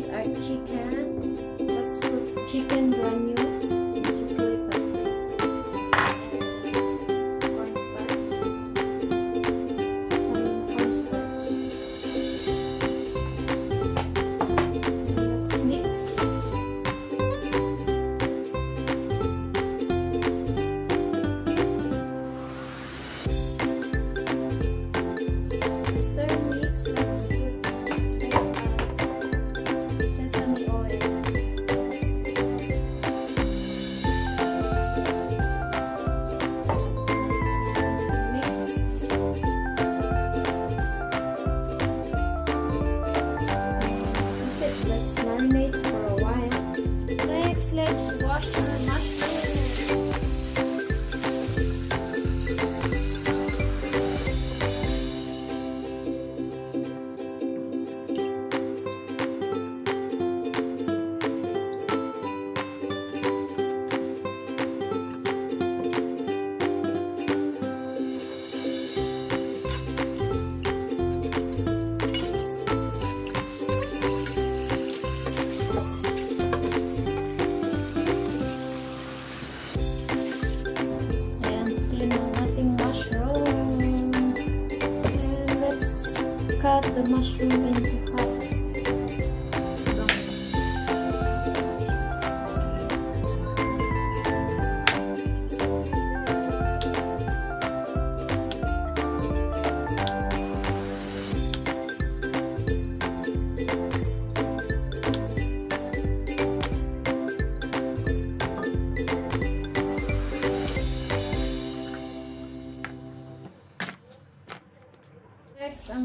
made our chicken. What's chicken brownie? the mushroom and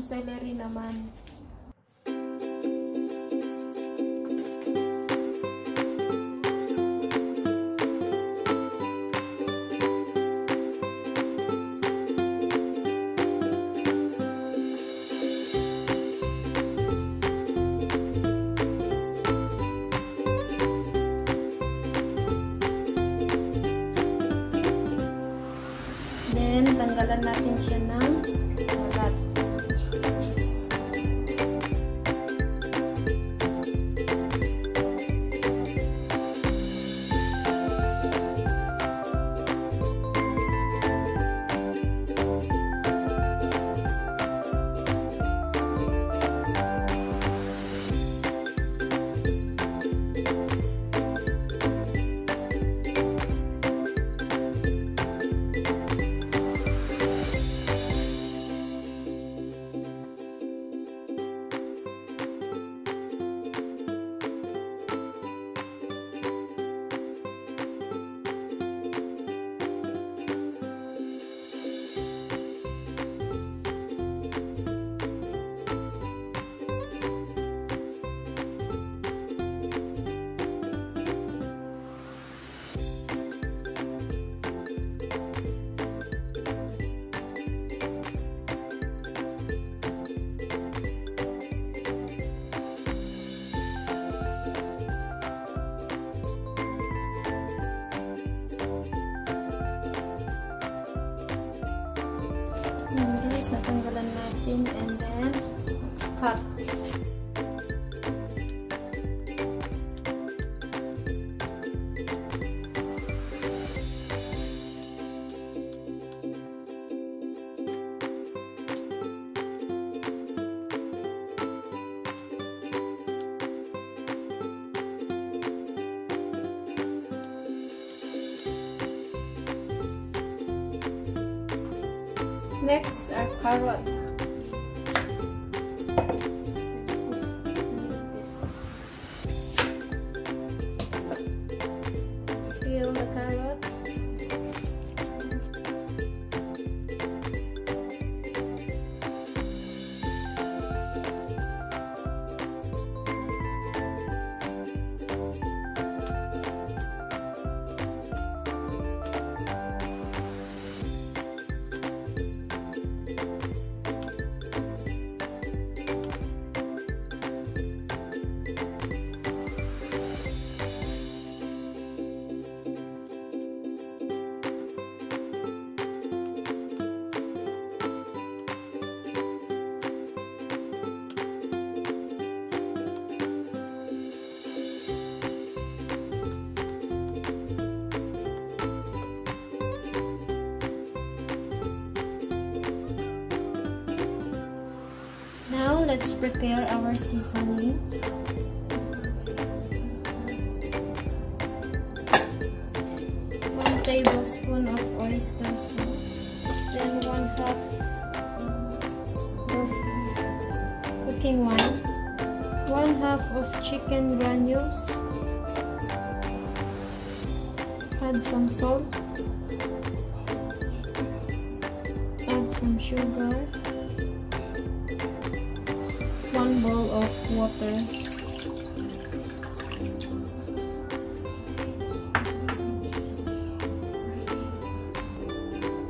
celery naman. and then cut Next are carrots. Let's prepare our seasoning. One tablespoon of oyster sauce. Then one half of cooking wine. One half of chicken granules. Add some salt. Add some sugar one bowl of water.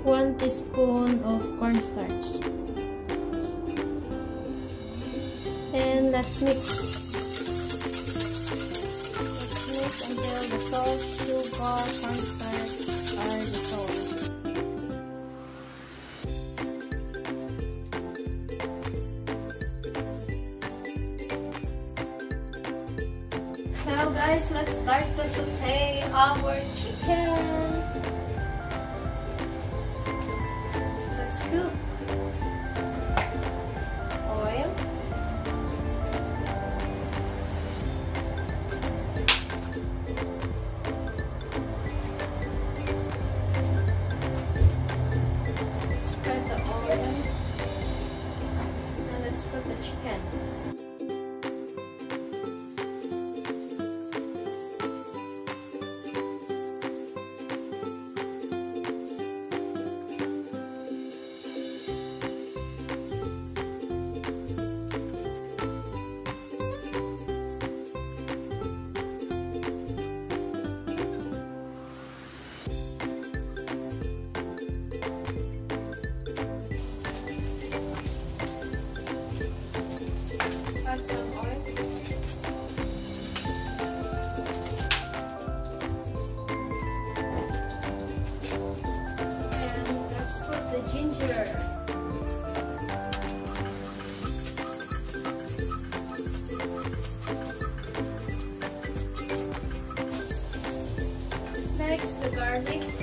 One teaspoon of cornstarch. And let's mix. Let's mix until the salt, sugar, cornstarch our chicken. Let's cook. Oil. Spread the oil. And let's put the chicken. Garlic.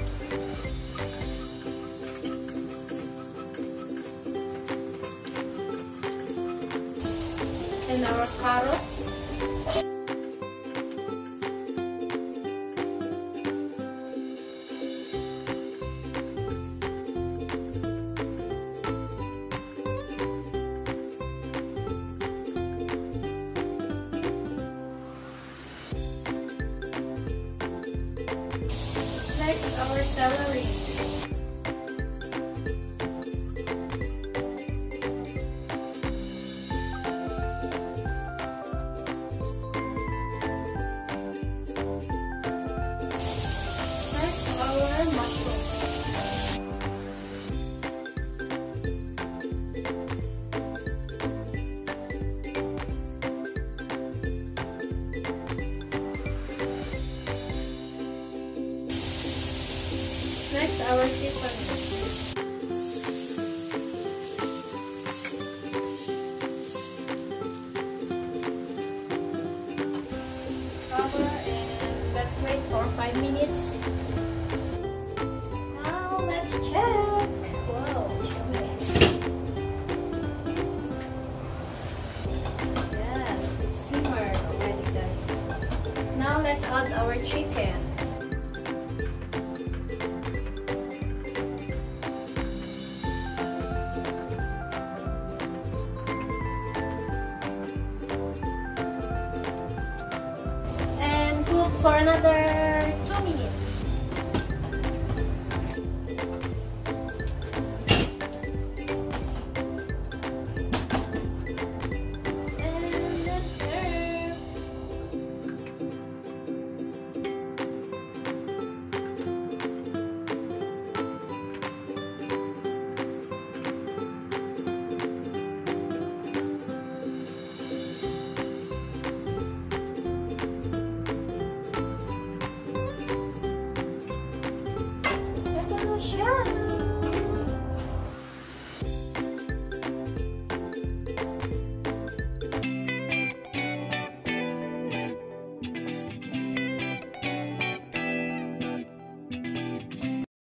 Next, our seasoning. Cover and let's wait for 5 minutes. Now let's check. Wow, show it. Yes, it's simmered already guys. Now let's add our chicken.